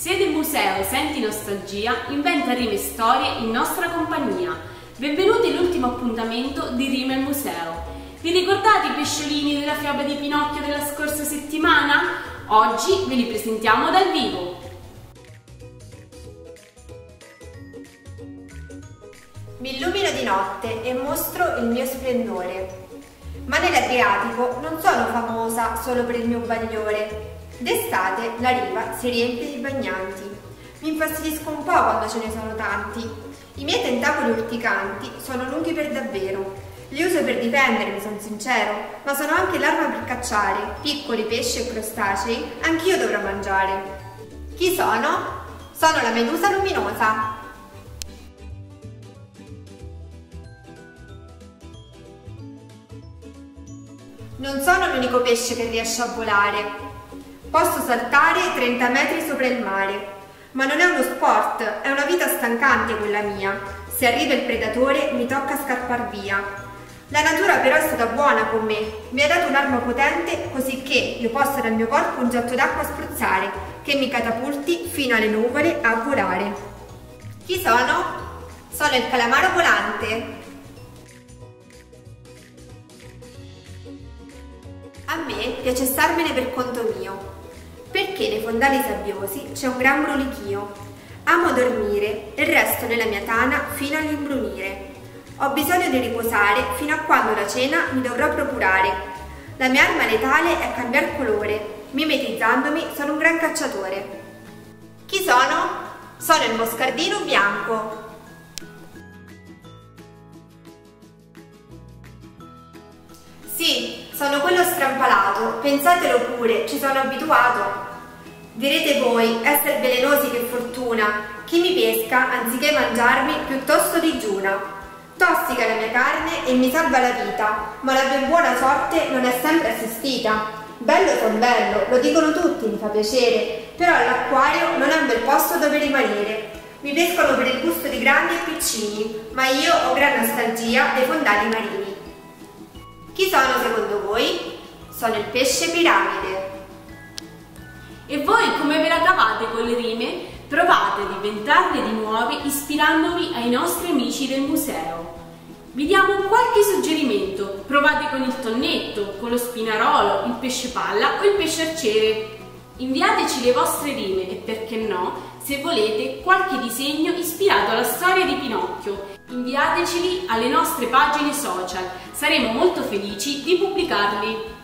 Se del museo senti nostalgia, inventa rime e storie in nostra compagnia. Benvenuti all'ultimo appuntamento di Rime al Museo. Vi ricordate i pesciolini della fiaba di Pinocchio della scorsa settimana? Oggi ve li presentiamo dal vivo. Mi illumino di notte e mostro il mio splendore. Ma nell'Adriatico non sono famosa solo per il mio bagliore. D'estate la riva si riempie di bagnanti. Mi infastidisco un po' quando ce ne sono tanti. I miei tentacoli urticanti sono lunghi per davvero. Li uso per difendermi, sono sincero, ma sono anche l'arma per cacciare. Piccoli pesci e crostacei, anch'io dovrò mangiare. Chi sono? Sono la medusa luminosa. Non sono l'unico pesce che riesce a volare. Posso saltare 30 metri sopra il mare. Ma non è uno sport, è una vita stancante quella mia. Se arriva il predatore mi tocca scappar via. La natura però è stata buona con me, mi ha dato un'arma potente così che io possa dal mio corpo un getto d'acqua spruzzare che mi catapulti fino alle nuvole a volare. Chi sono? Sono il calamaro volante. A me piace starmene per conto mio, perché nei fondali sabbiosi c'è un gran brulichio. Amo dormire e resto nella mia tana fino all'imbrunire. Ho bisogno di riposare fino a quando la cena mi dovrò procurare. La mia arma letale è cambiare colore. Mimetizzandomi sono un gran cacciatore. Chi sono? Sono il moscardino bianco. Sì, sono quello strampalato, pensatelo pure, ci sono abituato. Direte voi, essere velenosi che fortuna, chi mi pesca, anziché mangiarmi, piuttosto digiuna. Tossica la mia carne e mi salva la vita, ma la ben buona sorte non è sempre assistita. Bello son bello, lo dicono tutti, mi fa piacere, però all'acquario non è un bel posto dove rimanere. Mi pescano per il gusto di grandi e piccini, ma io ho gran nostalgia dei fondali marini. Chi sono secondo voi? Sono il pesce piramide. Come ve la cavate con le rime? Provate ad inventarne di nuove ispirandovi ai nostri amici del museo. Vi diamo qualche suggerimento. Provate con il tonnetto, con lo spinarolo, il pesce palla o il pesce arciere. Inviateci le vostre rime e perché no, se volete, qualche disegno ispirato alla storia di Pinocchio. Inviateceli alle nostre pagine social, saremo molto felici di pubblicarli.